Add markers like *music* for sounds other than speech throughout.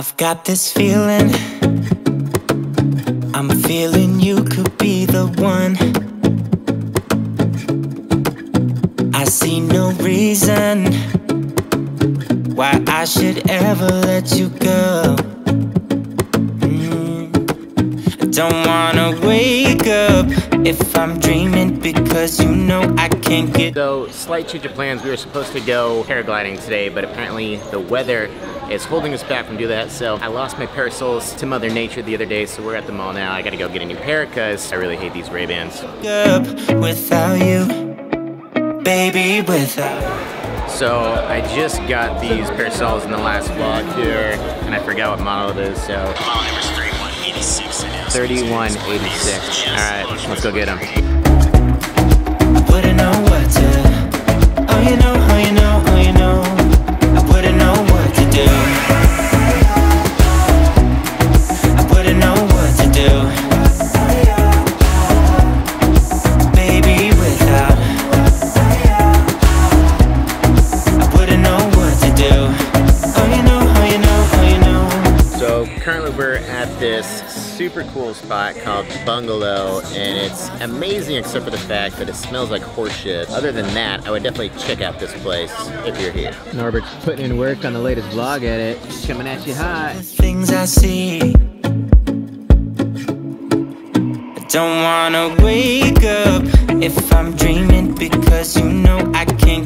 I've got this feeling. I'm feeling you could be the one. I see no reason why I should ever let you go. Mm. Don't wanna wake up if I'm dreaming because you know I can't get. So, slight change of plans. We were supposed to go paragliding today, but apparently the weather is holding us back from doing that. So I lost my Persols to Mother Nature the other day, so we're at the mall now. I gotta go get a new pair because I really hate these Ray-Bans. Without you, baby, without. So I just got these Persols in the last vlog here, and I forgot what model it is, so. Model number 3186. 3186. All right, let's go get them. At this super cool spot called Bungalow and it's amazing except for the fact that it smells like horseshit. Other than that, I would definitely check out this place if you're here. Norbert's putting in work on the latest vlog edit. Coming at you hot. the things I see. I don't wanna wake up if I'm dreaming because you know I can't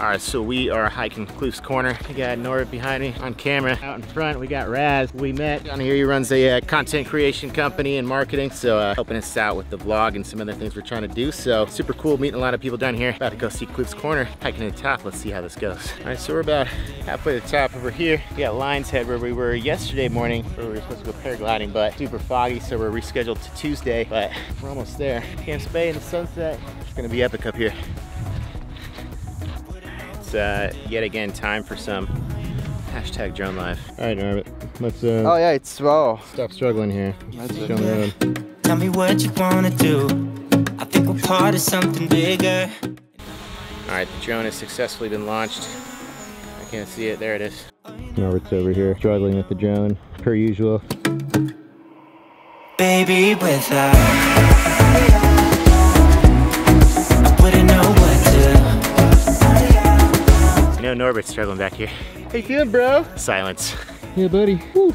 All right, so we are hiking Kloof's Corner. We got Norbert behind me on camera. Out in front, we got Raz. We met down here. He runs a uh, content creation company and marketing, so uh, helping us out with the vlog and some other things we're trying to do. So super cool meeting a lot of people down here. About to go see Kloof's Corner, hiking to the top. Let's see how this goes. All right, so we're about halfway to the top over here. We got Lions Head where we were yesterday morning, where we were supposed to go paragliding, but super foggy, so we're rescheduled to Tuesday, but we're almost there. Camps Bay in the sunset. It's gonna be epic up here. It's uh, yet again time for some hashtag drone life. All right, Norbert, let's uh, Oh yeah, it's wow. stop struggling here. That's Show the road. Tell me what you wanna do. I think we're part of something bigger. All right, the drone has successfully been launched. I can't see it. There it is. Norbert's over here struggling with the drone, per usual. Baby, with without know Norbert's struggling back here. How you feeling, bro? Silence. Yeah, buddy. Whew.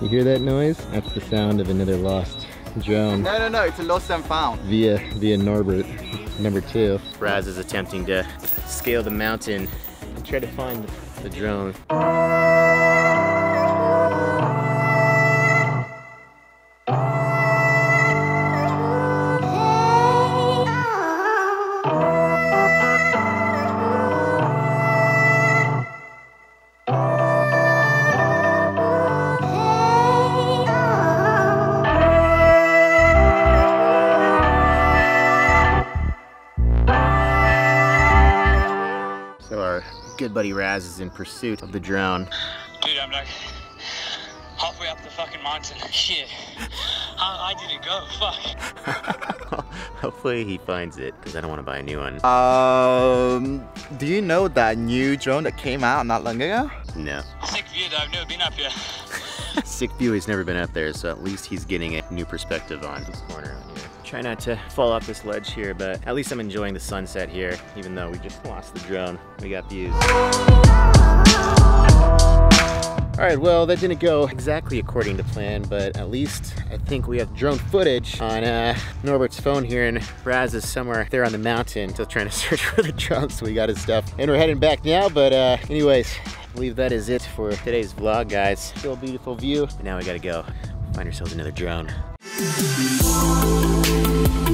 You hear that noise? That's the sound of another lost drone No, no, no. It's a lost and found. via via Norbert, number two. Raz is attempting to scale the mountain and try to find the drone. Good buddy Raz is in pursuit of the drone. Dude, I'm like halfway up the fucking mountain. *laughs* Shit. How high did it go? Fuck. *laughs* Hopefully he finds it, because I don't want to buy a new one. Um, do you know that new drone that came out not long ago? No. Sick view though, I've never been up here. *laughs* Sick view, he's never been up there, so at least he's getting a new perspective on this corner on here. Try not to fall off this ledge here, but at least I'm enjoying the sunset here, even though we just lost the drone. We got views. All right, well, that didn't go exactly according to plan, but at least I think we have drone footage on uh, Norbert's phone here, and Raz is somewhere there on the mountain, still trying to *laughs* search for the drone, so we got his stuff. And we're heading back now, but uh, anyways, I believe that is it for today's vlog, guys. Still a beautiful view, but now we gotta go find ourselves another drone. Thank you.